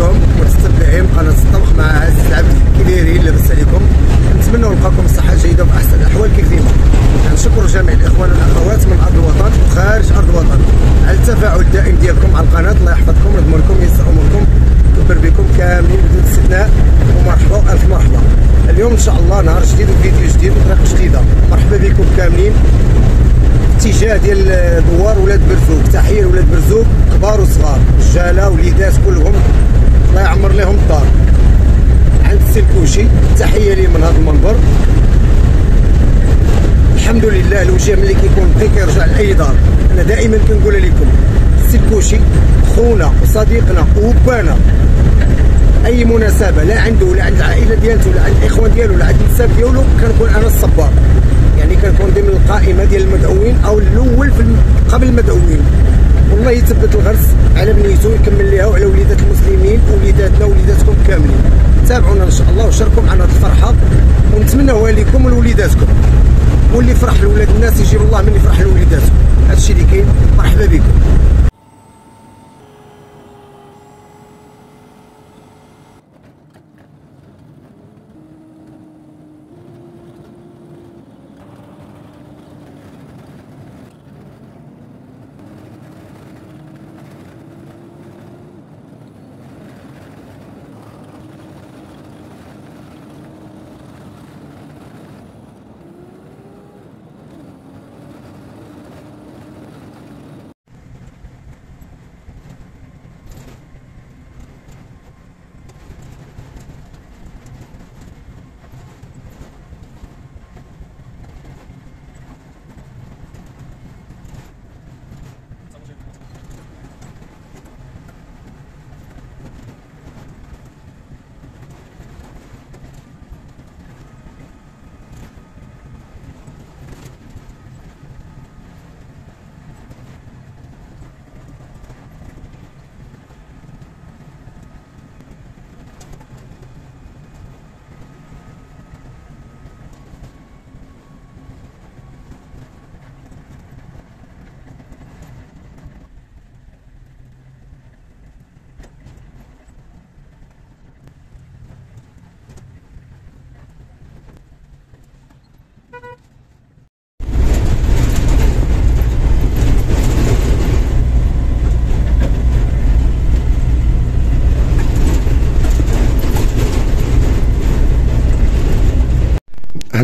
عليكم. متتبعين قناة الطبخ مع عز العبد دايرين لاباس عليكم. نتمنى نلقاكم الصحه جيدة وفي احسن الاحوال كيف ديما نشكر جميع الإخوان والأخوات من أرض الوطن وخارج أرض الوطن. على التفاعل الدائم ديالكم على القناة الله يحفظكم ويضمن لكم ييسر أموركم. كبر بكم كاملين بدون استثناء ومرحبا وألف مرحبا. اليوم إن شاء الله نهار جديد وفيديو جديد وطريقة جديدة. مرحبا بكم كاملين. اتجاه ديال دوار ولاد برزوق تحيه لولاد برزوق كبار وصغار رجاله وليدات كلهم الله يعمر لهم الدار. عند السلكوشي تحية لي من هذا المنبر. الحمد لله الوجه ملي كيكون نقي كيرجع لأي دار. أنا دائما كنقول لكم السلكوشي خونا وصديقنا وبانا. أي مناسبة لا عنده ولا عند العائلة ديالته ولا عند الإخوان ديالو ولا عند النساب ديالو كنكون أنا الصبار. يعني كنكون ضمن القائمة ديال المدعوين أو الأول في قبل المدعوين. والله يثبت الغرس على بنيته ويكمل ليها وعلى وليدات المسلمين ووليداتنا ووليداتكم كاملين. تابعونا إن شاء الله وشاركوا معنا هذه الفرحة. ونتمناوها لكم ولوليداتكم. واللي فرح لولاد الناس يجيب الله من يفرح لوليداتهم هذا الشيء اللي كاين. مرحبا بكم.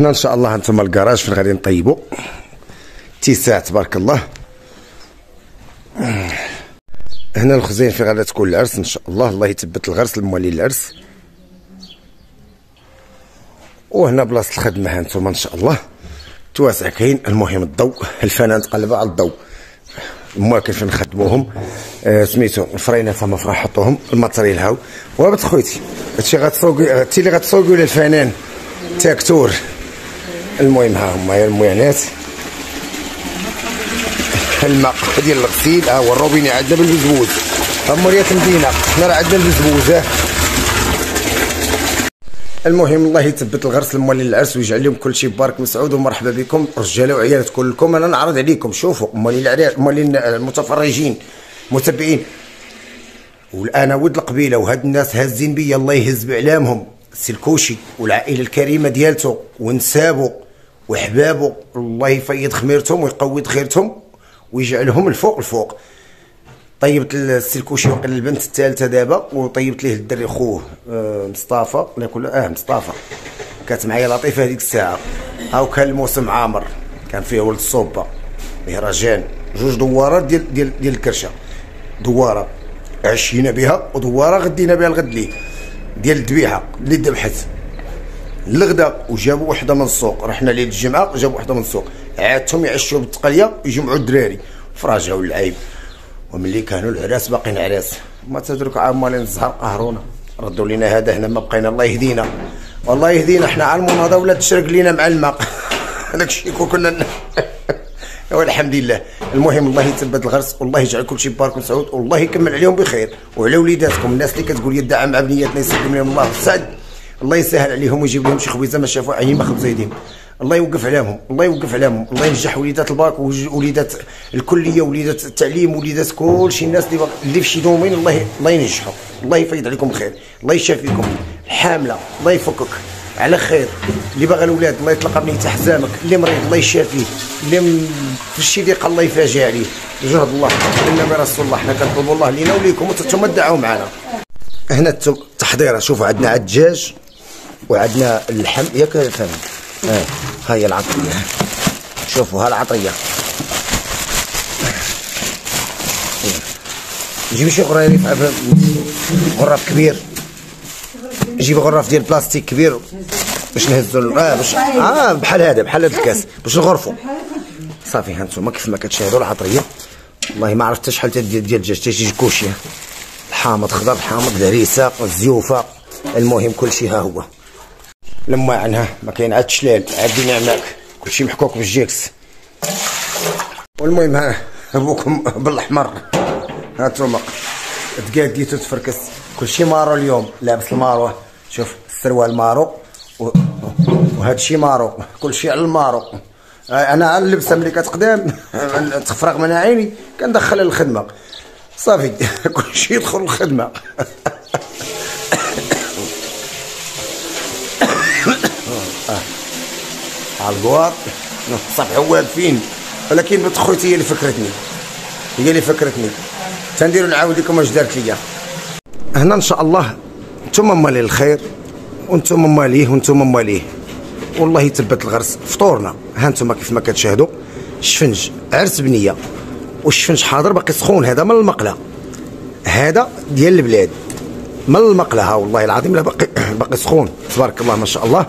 هنا إن شاء الله أنتم الكراج فين غادي نطيبوا. اتساع تبارك الله. هنا الخزين فين غادي تكون العرس إن شاء الله. الله يثبت الغرس لموالين العرس. وهنا بلاصة الخدمة ها أنتم إن شاء الله. تواسع كاين. المهم الضوء. الفنان تقلب على الضوء. المواكب فين نخدموهم؟ آه سميتو الفرينات هما فين نحطوهم الماتريال هاو. وابت خويتي هادشي غتسوقي هادشي اللي غتسوقي للفنان. تاكتور. المهم ها هما المعانات الماء ديال الغسيل ها هو الروبيني عندنا بالبزبوز. ها موريات المدينة حنا راه عندنا البزبوز المهم الله يثبت الغرس لموالين العرس ويجعل لهم كل شيء بارك مسعود ومرحبا بكم. رجاله وعيالات كلكم أنا نعرض عليكم شوفوا موالين العرس موالين المتفرجين متبعين. وأنا ود القبيلة وهاد الناس هازين بيا الله يهز باعلامهم السلكوشي والعائلة الكريمة ديالته ونسابه وحبابه الله يفيض خميرتهم ويقوي خيرتهم ويجعلهم الفوق الفوق. طيبت السلكوشي وقيل البنت الثالثة دابا وطيبت ليه الدري خوه آه، مصطفى. ولا كل آه مصطفى. كانت معايا لطيفة هذيك الساعة. هاو كان الموسم عامر. كان فيه ولد الصوبه مهرجان. جوج دوارات ديال ديال ديال الكرشة. دوارة عشينا بها ودوارة غدينا بها الغد ليه. ديال الذبيحه اللي ذبحت الغدا وجابوا وحده من السوق. رحنا ليله الجمعة جابوا وحده من السوق. عادتهم يعشوا بالتقلية ويجمعوا الدراري. فراجعوا اللعيب. وملي كانوا العراس باقيين عراس. ما تدرك عام مالين الزهر قهرونا. ردوا لنا هذا هنا ما بقينا. الله يهدينا. والله يهدينا. حنا علمون هذا ولا تشرق لينا مع الماء. هذاك الشيء كنا والحمد لله. المهم الله يثبت الغرس والله يجعل كل شيء بارك مسعود والله يكمل عليهم بخير. وعلى وليداتكم. الناس اللي كتقول يدعم مع بنياتنا يسلم لهم الله. السعد الله يسهل عليهم ويجيب لهم شي زويجة ما شافوا عين ما خبز يديهم الله يوقف عليهم الله يوقف عليهم. الله ينجح وليدات الباك وليدات الكلية وليدات التعليم وليدات كل شيء الناس اللي اللي في شي domaine الله الله ينجحهم الله يفيض عليكم الخير. الله يشافيكم. الحاملة الله يفكك. على خير. اللي باغي الاولاد الله يطلق بنيته حزامك. اللي مريض الله يشافيه. اللي في الشيء ضيق الله يفاجئ عليه. جهد الله. إنما رسول الله حنا كنطلبوا الله لينا وليكم. وأنتم تدعوا معنا. هنا التحضيره شوفوا عندنا الدجاج وعندنا اللحم. ياك فهمت آه هاي العطرية. شوفوا ها العطرية. جيب شي غريف غراف كبير. جيب غراف ديال بلاستيك كبير. باش نهزو آه باش آه بحال هذا بحال هذا الكاس. باش نغرفو. صافي هانتوما كيف ما كتشاهدوا العطرية. والله ما عرفت شحال ديال ديال الدجاج تيجي كوشيه الحامض خضر الحامض الهريسة الزيوفة. المهم كل شيء ها هو. لما عنها ما كاين عاد تشلال عاد نعماك كلشي محكوك بالجيكس. والمهم ها أبوكم بالأحمر. هانتوما دقاق ديتو تفركس كلشي marron اليوم. لابس ال marron. شوف السروال marron وهذا الشيء marron. كلشي على ال marron. أنا اللبسة ملي كتقدام تفرغ من عيني كندخلها للخدمة. صافي كلشي يدخل الخدمه الكواط صافي واقفين ولكن بنت خويتي هي اللي فكرتني. هي اللي فكرتني. تنديروا نعاود لكم اش دارت ليا. هنا إن شاء الله نتوما مالي الخير وأنتم ماليه وأنتم ماليه والله يثبت الغرس فطورنا. ها أنتم كيف ما كتشاهدوا. الشفنج عرس بنية والشفنج حاضر باقي سخون. هذا من المقلة. هذا ديال البلاد. من المقلة؟ ها والله العظيم لا باقي باقي سخون. تبارك الله ما شاء الله.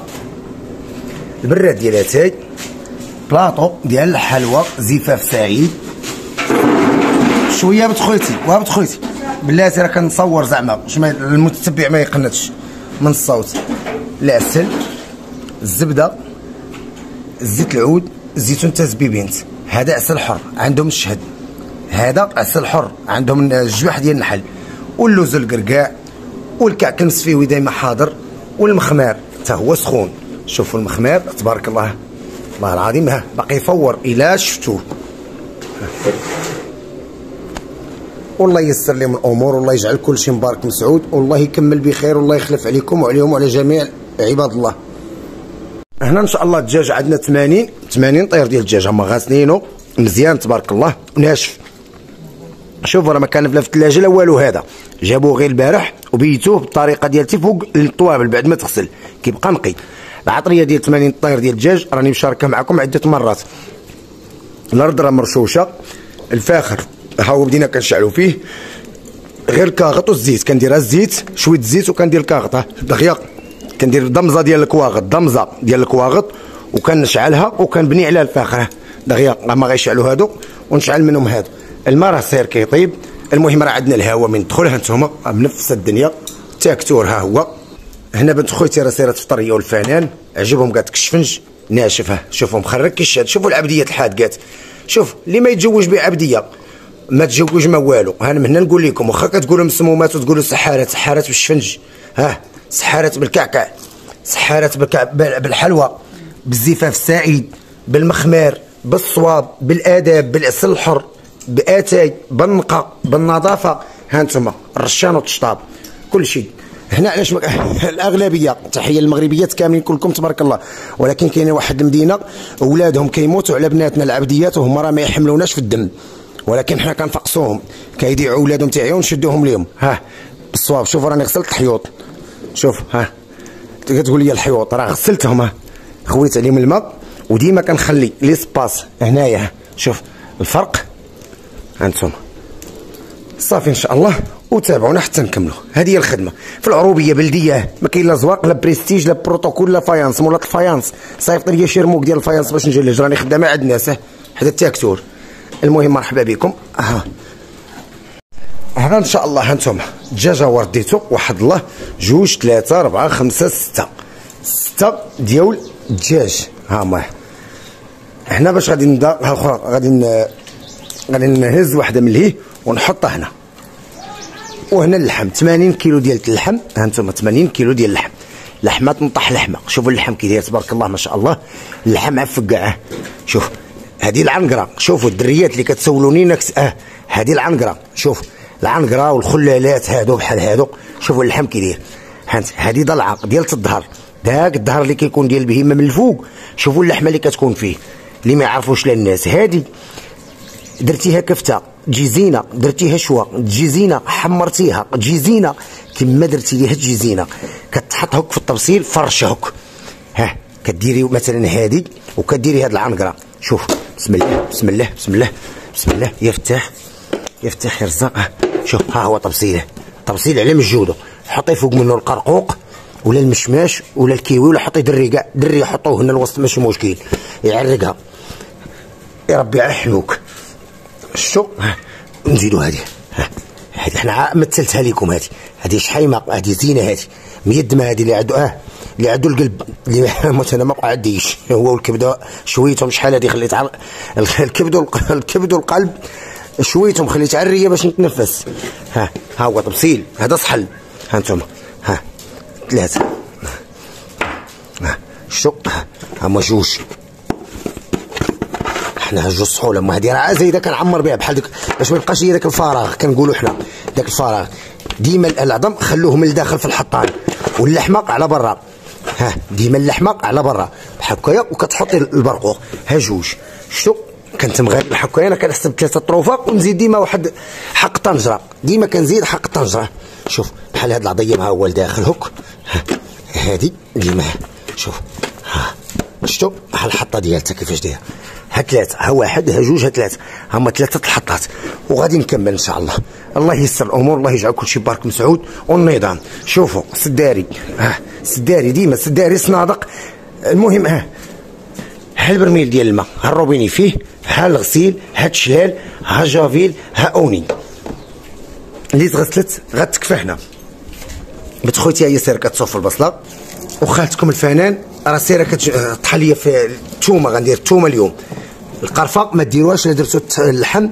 البراد ديال اتاي بلاطو ديال الحلوى زفاف سعيد شوية بنت خويتي بلاتي راه كنصور زعما المتتبع ما يقنتش من الصوت. العسل الزبدة الزيت العود الزيتون تزبيبينت هذا عسل حر عندهم الشهد. هذا عسل حر عندهم الجواح ديال النحل. واللوز القرقاع والكعك المسفيوي دايما حاضر والمخمار حتى هو سخون. شوفوا المخمار تبارك الله الله العظيم ها باقي يفور إلى شفتوه. والله ييسر لهم الأمور والله يجعل كل شيء مبارك مسعود والله يكمل بخير والله يخلف عليكم وعليهم وعلى جميع عباد الله. هنا إن شاء الله الدجاج عندنا 80 80 طير ديال الدجاج هما غاسلينو مزيان تبارك الله ناشف شوفوا راه ما كان لا في الثلاجه لا والو هذا. جابوه غير البارح وبيتوه بالطريقة ديالتي فوق الطوابل بعد ما تغسل كيبقى نقي. العطرية ديال 80 طير ديال الدجاج راني مشاركة معكم عدة مرات. الأرض راه مرشوشة الفاخر ها هو بدينا كنشعلو فيه. غير الكاغط والزيت كندير الزيت شوية الزيت وكندير الكاغط دغيا كندير ضمزه ديال الكواغط ضمزة ديال الكواغط وكنشعلها وكنبني عليها الفاخره دغيا ما غيشعلوا هادو ونشعل منهم هادو الماء راه ساير كيطيب المهم راه عندنا الهواء من دخل ها نتوما بنفس الدنيا. تاكتور ها هو. هنا بنت خويتي راه سايره تفطر هي والفنان عجبهم قالت الشفنج ناشفه شوفوا مخرج كيشاد شوفوا العبدية الحاد شوف اللي ما يتزوج بعبدية ما تزوج ما والو. أنا من هنا نقول لكم واخا كتقولوا مسمومات وتقولوا سحارات سحارات بالشفنج. ها سحارات بالكعكع سحارات بالحلوى بالزفاف السعيد بالمخمار بالصواب بالآداب بالعسل الحر باتاي بالنقا بالنظافة. ها أنتم الرشان والتشطاب كل شيء هنا علاش مك... الأغلبية تحية للمغربيات كاملين كلكم تبارك الله. ولكن كاين واحد المدينة اولادهم كيموتوا على بناتنا العبديات وهم راه ما يحملوناش في الدم. ولكن حنا كنفقصوهم كيضيعوا ولادهم تاعي ونشدوهم ليهم. ها. بالصواب شوف راني غسلت الحيوط. شوف. ها. كتقول لي الحيوط؟ راه غسلتهم ها. خويت عليهم الماء وديما كنخلي l'espace هنايا شوف الفرق. هانتوما. صافي إن شاء الله. وتابعونا حتى نكملوا هذه هي الخدمة. في العروبية بلدية ما كاين لا زواق لا بريستيج لا بروتوكول لا faïence. مولات ال faïence. صيفط لي شي remorque ديال ال faïence باش نجلج راني خدامة عند الناس حدا التاكتور المهم مرحبا بكم. أها. هنا إن شاء الله هانتوما. الدجاجه ورديتو واحد الله. جوج ثلاثة أربعة خمسة ستة. ستة ديال الدجاج ها ما. هنا باش غادي نبدا الاخرى غادي غادي نهز واحدة من لهيه ونحطها هنا. وهنا اللحم. 80 كيلو ديال اللحم. هانتوما 80 كيلو ديال اللحم. لحمة تنطح لحمة. شوفوا اللحم كي داير تبارك الله ما شاء الله. اللحم عفق كاع شوف هذه العنقرة. شوفوا الدريات اللي كتسولوني نكس آه هذه العنقرة. شوف العنقرة والخلالات هادو بحال هادو. شوفوا اللحم كي داير. هذه ضلعة ديال الظهر داك الظهر اللي كيكون ديال البهيمه من الفوق. شوفوا اللحمة اللي كتكون فيه. اللي ما يعرفوش الناس. هذه درتيها كفتة. تجي زينه درتيها شوا تجي زينه حمرتيها تجي زينه كما درتي ليها تجي زينه كتحط هك في التبصيل فرشه هك ها كديري مثلا هذه وكديري هاد العنقرة. شوف بسم الله بسم الله بسم الله بسم الله. يفتح يفتح يرزق. شوف ها هو تبصيله تبصيل على مجوده حطي فوق منه القرقوق ولا المشماش ولا الكيوي ولا حطي دري كاع دري حطوه هنا الوسط ماشي مشكل. يعرقها. يا ربي على حنوك. شو نزيدو هذه هذه حنا مثلتها لكم هذه هذه شحيمه هذه زينة هذه ميدمه هذه اللي عنده آه اللي عنده القلب اللي مثلا ما عنديش هو والكبده شويتهم شحال هذه خليت. الكبد الكبد والقلب شويتهم خليت عريه باش نتنفس ها ها هو تبصيل. هذا صحل ها أنتم. ها ثلاثة. ها شو؟ هما جوج حنا جوج صحول اما هذه راه زي اذا عمر بها بحال ديك. باش ما يبقاش هي داك الفراغ كنقولوا حنا. داك الفراغ. ديما العظم خلوه من الداخل في الحطان. واللحمه على برا. ها ديما اللحمه على برا. بحال هكايا وكتحطي البرقوق. ها جوج. شتو؟ كنت مغير هكايا أنا كنحسب ثلاثة طروفة ونزيد ديما واحد حق طنجرة. ديما كنزيد حق طنجرة. شوف بحال هاد العظيم ها هو لداخل. هك هادي ديما. شوف. شتو؟ ها الحطة ديالتها كيفاش دايرة؟ ها ثلاثة ها واحد ها جوج ها ثلاثة هما ثلاثة الحطات. وغادي نكمل إن شاء الله. الله ييسر الأمور الله يجعل كل شيء بارك مسعود والنظام. شوفوا سداري. ها سداري ديما سداري صنادق. المهم ها ها البرميل ديال الماء. ها الروبيني فيه ها الغسيل ها الشلال ها جافيل ها أوني. اللي تغسلت غتكفى هنا. بنت خوتي هي سير كتصوف البصلة. وخالتكم الفنان. راه سيرة كتطحن ليا في الثومه غندير الثومه اليوم. القرفة ما ديروهاش إلا درتو اللحم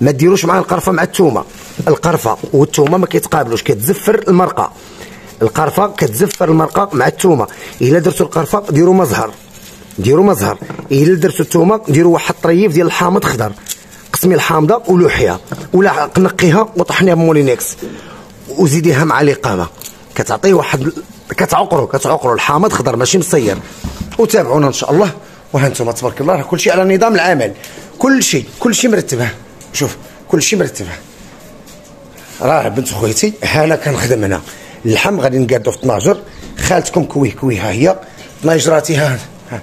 ما ديروش مع القرفة مع الثومه القرفة والثومه ما كيتقابلوش كتزفر المرقة. القرفة كتزفر المرقة مع الثومه إلا درتو القرفة ديروا مزهر ديروا مزهر إلا درتو الثومه ديروا واحد الطريف ديال الحامض خضر. قسمي الحامضة ولوحيها. ولا نقيها وطحنيها بمولينكس وزيديها مع الإقامة. كتعطيه واحد كتعقروا كتعقروا الحامض خضر ماشي مصير. وتابعونا إن شاء الله. وها أنتم تبارك الله. كل شيء على نظام العمل. كل شيء كل شيء مرتبة. شوف كل شيء مرتبة. راه بنت خويتي هانا كنخدم هنا اللحم غادي نقادو في طناجر. خالتكم كويه كويه. ها هي. طناجراتي ها. ها,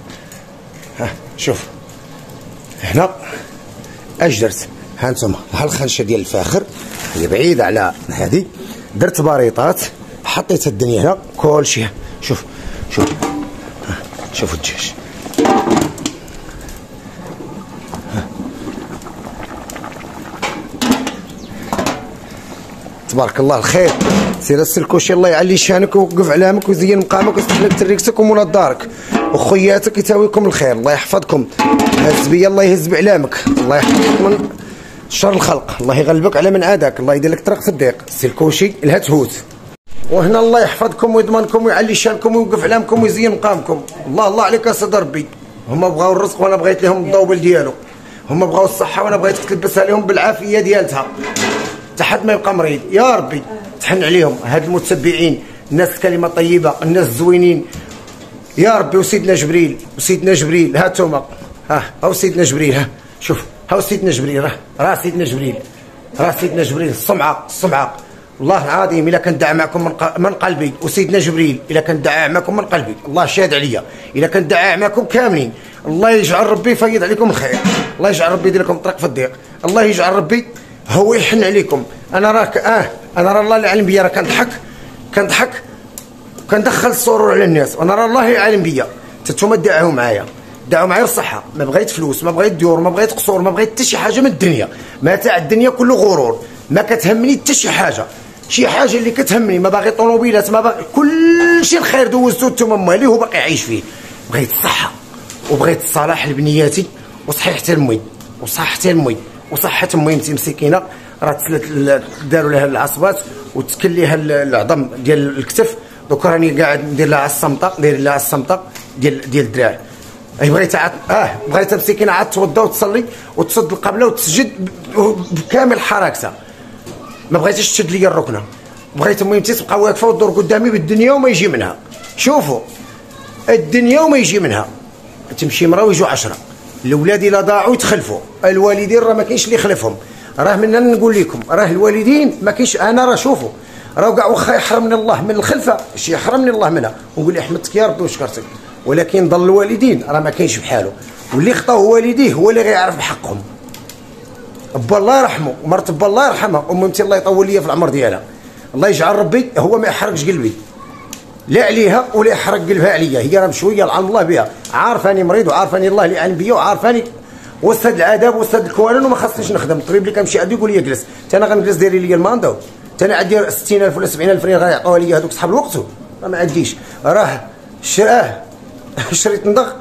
ها شوف. هنا. اش درت؟ ها أنتم. ها الخنشه ديال الفاخر. هي بعيدة على هذه. درت باريطات. حطيت الدنيا. هنا كل شيء. شوف شوف. شوف الدجاج تبارك الله الخير. سير السلكوشي الله يعلي شانك ووقف علامك ويزين مقامك ويصلح لك تريكسك ومولاد دارك وخياتك يتاويكم الخير. الله يحفظكم. هز بيا الله يهز بعلامك الله يحفظك من شر الخلق. الله يغلبك على من عاداك. الله يدير لك طريق في الضيق السلكوشي الهتهوت وهنا الله يحفظكم ويضمنكم ويعلي شانكم ويوقف علامكم ويزين مقامكم. الله الله عليك اسد ربي. هما بغاو الرزق وأنا بغيت لهم الضوبل ديالو. هما بغاو الصحة وأنا بغيتك تلبسها لهم بالعافية ديالتها. حد ما يبقى مريض. يا ربي تحن عليهم. هاد المتبعين الناس كلمة طيبة الناس الزوينين يا ربي وسيدنا جبريل وسيدنا جبريل. هاتوما ها هاو سيدنا جبريل ها. شوف هاو سيدنا جبريل راه راه سيدنا جبريل. راه سيدنا جبريل. الصمعه الصمعه والله العظيم إلا كندعى معكم من, قلبي. وسيدنا جبريل إلا كندعى معكم من قلبي. الله شاد عليا. إلا كندعى معكم كاملين. الله يجعل ربي يفيض عليكم الخير. الله يجعل ربي يدير لكم طريق في الضيق. الله يجعل ربي هو يحن عليكم. أنا راك آه أنا راه الله اللي علم بيا راه كنضحك كنضحك كندخل السرور على الناس. وأنا راه الله يعلم بيا. نتوما دعوا معايا. دعوا معايا الصحة ما بغيت فلوس ما بغيت ديور ما بغيت قصور ما بغيت حتى شي حاجة من الدنيا. ما تاع الدنيا كله غرور. ما كتهمني حتى شي حاجة. شي حاجة اللي كتهمني ما باغي طوموبيلات ما باغي كلشي الخير دوزتو نتوما مالي هو باقي عايش فيه. بغيت الصحة وبغيت الصلاح لبنياتي وصحيحه المي وصحه المي وصحه امي مسكينة. راه داروا لها العصبات وتكل لها العظم ديال الكتف. دوك راني قاعد ندير لها الصمطه ندير لها الصمطه ديال ديال الدراع. أي بغيت عاد آه بغيت مسكينة عاد توضى وتصلي وتصد القبلة وتسجد بكامل حركتها ما بغيتش تشد لي الركنة. بغيت المهم تبقى واقفه وتدور قدامي بالدنيا وما يجي منها. شوفوا الدنيا وما يجي منها. تمشي مرا ويجوا عشرة. الأولاد إلا ضاعوا يتخلفوا. الوالدين راه ما كاينش اللي يخلفهم. راه من نقول لكم راه الوالدين ما كاينش أنا راه شوفوا. راه كاع واخا يحرمني الله من الخلفة شي يحرمني الله منها. ونقول لي حمدتك يا ربي وشكرتك ولكن ضل الوالدين راه ما كاينش بحاله واللي خطاو والديه هو اللي غيعرف بحقهم. با الله يرحمه ومرت با الله يرحمها. أمتي الله يطول لي في العمر ديالها. الله يجعل ربي هو ما يحرقش قلبي. لا عليها ولا يحرق قلبها عليا. هي راه بشويه لعن الله بها. عارفاني مريض وعارفاني الله اللي عن بيا وعارفاني واستاذ العذاب واستاذ الكوانين وما خاصنيش نخدم. الطبيب اللي كنمشي عندو يقول لي جلس أنا غنجلس ديري لي الماندو أنا عندي 60000 ولا 70000 ريال غيعطوها لي هذوك صحاب الوقت. راه ما عنديش. راه شراه. شريط نضغ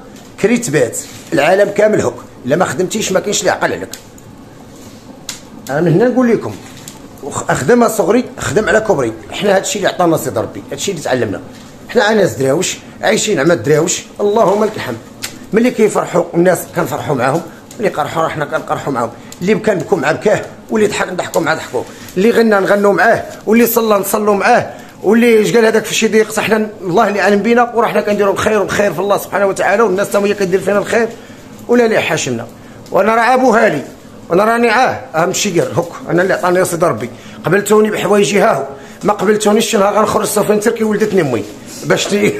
كريت بات. العالم كامل هك الا ما خدمتيش ما كاينش اللي يعقل عليك. أنا من هنا نقول لكم اخدمها صغري خدم على كبري. حنا هذا الشيء اللي عطانا سيد ربي هذا الشيء اللي تعلمنا. حنا ناس دراوش عايشين عما دراوش. اللهم لك الحمد ملي كيفرحوا الناس كنفرحوا معاهم اللي قرحوا حنا كنقرحوا معاهم. اللي بكى نبكوا معاه بكاه واللي ضحك نضحكوا معاه ضحكوا. اللي غنى نغنوا معاه واللي صلى نصلوا معاه. واللي اش قال هذاك في شي ضيق؟ حنا الله اللي عالم بينا وراه حنا كنديروا الخير والخير في الله سبحانه وتعالى والناس هي كدير فينا الخير. ولا اللي حاشمنا وأنا راه أبو هالي وأنا راني عاه. أهم شي قال هك أنا اللي عطاني رصيد ربي. قبلتوني بحوايجي هاهو. ما قبلتونيش نهار غنخرج صافي تركي ولدتني أمي. باش تي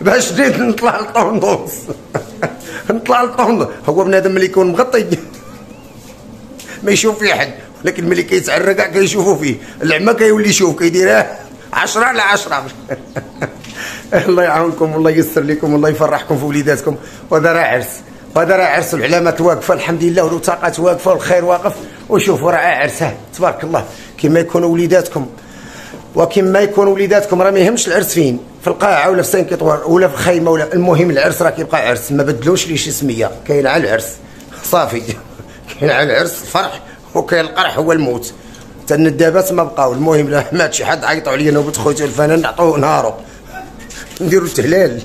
باش جيت نطلع لطوندوس نطلع لطوندوس هو بنادم ملي يكون مغطي. ما يشوف في حد لكن ملي كيتعرى كاع كيشوفوا فيه. العمى كيولي يشوف كيدير 10 على 10 الله يعاونكم والله ييسر لكم والله يفرحكم في وليداتكم. وهذا راه عرس. وهذا راه عرس العلامات واقفه الحمد لله والبطاقات واقفه والخير واقف. وشوفوا راه عرسه. تبارك الله. كما يكونوا وليداتكم. وكما يكون وليداتكم راه ما يهمش العرس فين. في القاعة ولا في سانكيطوار ولا في خيمة ولا. المهم العرس راه كيبقى عرس. ما بدلوش ليه شي سمية. كاين على العرس. صافي. كاين على العرس الفرح. وكاين القرح هو الموت. حتى الندابات ما بقاو. المهم لا مات شي حد عيطوا عليا نوبه خويا الفنان نعطوه نهارو. نديروا التهلال.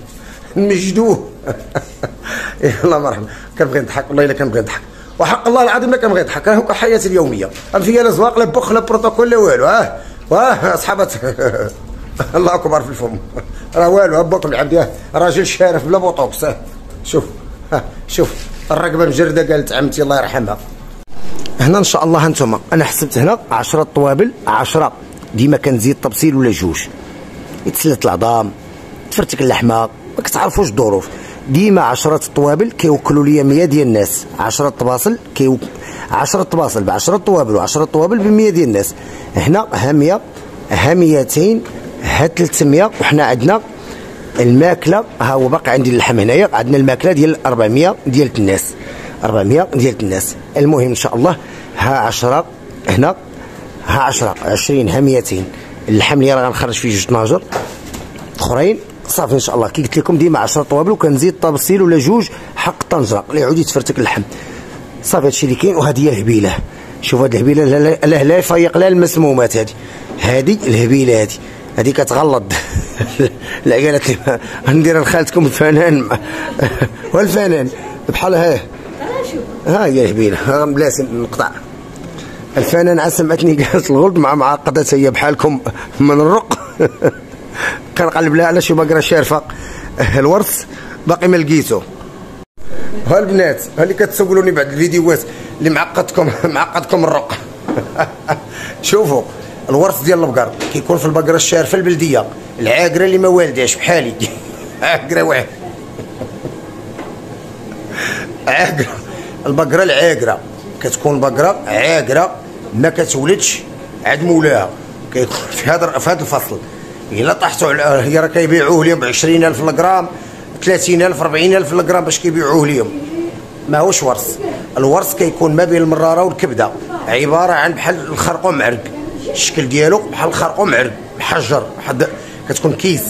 نمجدوه. الله مرحبا كنبغي نضحك والله إلا كنبغي نضحك وحق الله العظيم ما كنبغي نضحك هاكا حياتي اليومية. ام فيا لا زواق لا بخ لا بروتوكول لا والو آه واه اصحابات الله أكبر في الفم. راه والو باك العبد راجل شارف بلا بوطوكس شوف شوف الرقبه مجرده قالت عمتي الله يرحمها. هنا إن شاء الله هانتوما أنا حسبت هنا 10 طوابل 10 ديما كنزيد طبسيل ولا جوج. يتسلت العظام تفرتك اللحمة ما كتعرفوش الظروف. ديما 10 طوابل كيوكلوا لي 100 ديال الناس. 10 طباصل كيو 10 طباصل ب 10 طوابل و10 طوابل ب 100 ديال الناس. هنا ها 100 ها 200 ها 300 وحنا عندنا الماكلة. ها هو باقي عندي اللحم هنايا. عندنا الماكلة ديال 400 ديال الناس. 400 ديال الناس. المهم إن شاء الله ها 10 هنا. ها 10 20 ها 200 اللحم اللي راه غنخرج فيه جوج طناجر. أخرين. صافي إن شاء الله. كي قلت لكم ديما 10 طوابل وكنزيد طابسيل ولا جوج حق طنجرة. اللي يعود يتفرتك اللحم. صافي هادشي اللي كاين وهذه هي الهبيلة. شوف هاد الهبيلة لا لا يفيق لها المسمومات هذه هذه الهبيلة هذه هذه كتغلط. لا قالت لي ندير لخالتكم الفنان. والفنان بحال ها. ها هي الهبيلة. بلاش نقطع. الفنان عسمتني قالت الغلط مع معقده هي بحالكم من الرق. كنقلب لها على شي بقره شارفه الورث باقي ما لقيتو. ها البنات ها اللي كتسولوني بعد الفيديوهات اللي معقدكم معقدكم الرق. شوفوا الورث ديال البقر كيكون في البقرة الشارفه البلدية العاقرة اللي ما والداش بحالي. عاقرة واحد عاقرة. البقرة العاقرة. كتكون بقرة عاقرة ما كتولدش عند مولاها. كيكون في هذا في هذا الفصل. إلا طحتوا على هي راه كيبيعوه اليوم ب 20000 الغرام 30000 40000 الغرام باش كيبيعوه اليوم. ماهوش ورث. الورث كيكون ما بين المرارة والكبدة. عبارة عن بحال الخرقوم معرق الشكل ديالو بحال الخرقوم معرق محجر حد كتكون كيس.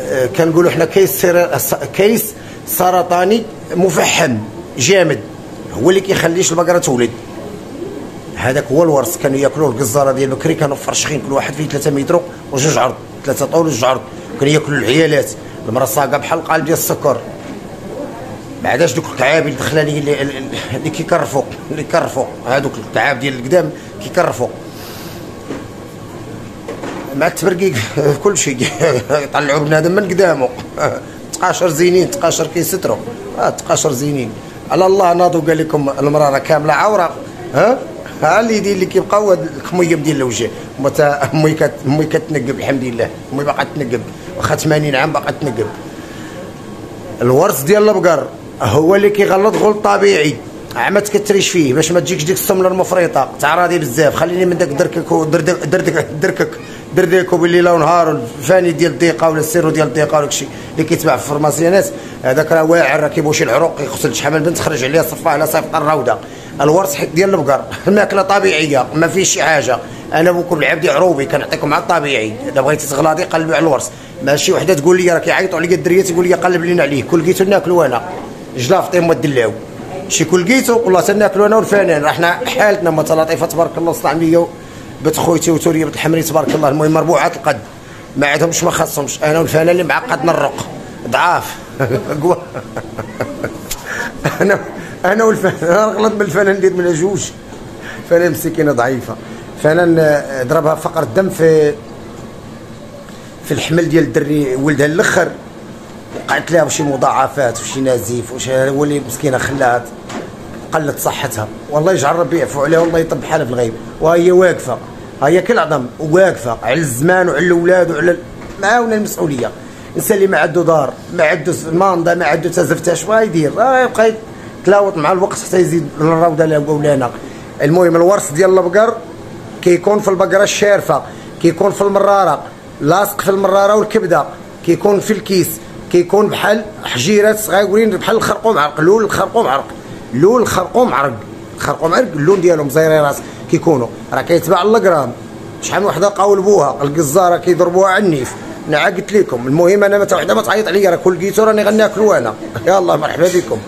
آه، كنقولوا حنا كيس كيس سرطاني مفحم جامد. هو اللي كيخليش البقرة تولد. هذاك هو الورث. كانوا ياكلوا القزارة ديال بكري كانوا فرشخين كل واحد فيه 3 متر وجوج عرض ثلاثة طول وجوج عرض. كانوا ياكلوا العيالات. المراه صاقه بحال القالب ديال السكر. بعداش دوك الكعاب اللي دخلاني اللي, اللي كيكرفوا اللي كرفوا. هذوك الكعاب ديال القدام كيكرفوا. مع التبرقيق كل شيء يطلعوا بنادم من قدامه. تقاشر زينين تقاشر كيستروا. آه تقاشر زينين. على الله ناضوا قال لكم المرأة كاملة عورة. ها؟ ها اللي يدير اللي كيبقى هو الكميب ديال الوجه. امي كت امي كتنقب الحمد لله امي باقا تنقب واخا 80 عام باقا تنقب الورث ديال البقر هو اللي كيغلط غلط طبيعي. ما تكتريش فيه باش ما تجيكش ديك السمنه المفرطه تاع راضي بزاف. خليني من داك دركك ودردك دركك. درديكو بالليل ونهار الفاني ديال الدقيقه ولا السيرو ديال الدقيقه ولا داكشي اللي كيتباع في الفرماسيانات هذاك راه واعر راه كيبغي العروق يغسل شحال من بنت تخرج عليها صفاه على صيفط الروضة. الورث ديال البقر. الماكلة طبيعية ما فيش شي حاجة. أنا بوكم العبدي عروبي كنعطيكم على الطبيعي. إذا بغيتي تغلاضي قلبي على الورث. ماشي وحدة تقول لي راه كيعيطوا عليا الدريات تقول لي قلب لينا عليه. كل قيتو ناكلو أنا. جلافطي ودلاو شي كل قيتو والله تناكلو أنا والفنان. إحنا حالتنا متلاطفه تبارك الله استعمليه بنت خويتي وتورية بنت الحمري تبارك الله. المهم مربوعات القد. ما عندهمش ما خاصهمش. أنا والفنان اللي معقد نرق ضعاف. أنا أنا والفنان غلط بالفنان ندير من جوج. فنان مسكينة ضعيفة. فنان ضربها فقر الدم في في الحمل ديال الدري ولدها الأخر. وقعت لها شي مضاعفات وشي نزيف وش هو اللي مسكينة خلات. قلت صحتها. والله يجعل ربي يعفو عليها والله يطب حالها في الغيب. وهي واقفة. هي كل عظم واقفه على الزمان وعلى الأولاد وعلى معاونه المسؤولية. الانسان اللي ما عنده دار ما عنده ماندا ما عنده تزفتها اش يدير؟ راه يبقى يتلاوط مع الوقت حتى يزيد الروضة لاولانا المهم الورث ديال البقر كيكون في البقرة الشارفة كيكون في المرارة لاصق في المرارة والكبدة كيكون في الكيس كيكون بحال حجيرات صغيرين بحال الخرقوم عرق لول الخرقوم عرق لول الخرقوم عرق الخرقوم عرق اللون ديالهم زايرين راس كيكونوا. راه كيتباع الغرام شحال من وحدة قاولبوها القزارة كيضربوها على النيف. أنا قلت لكم. المهم أنا متى وحده ما تعيط عليا راه كل كيتو راني غناكلو أنا. يلا مرحبا بكم.